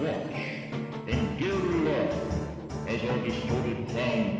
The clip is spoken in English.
Watch and give love as our distorted clown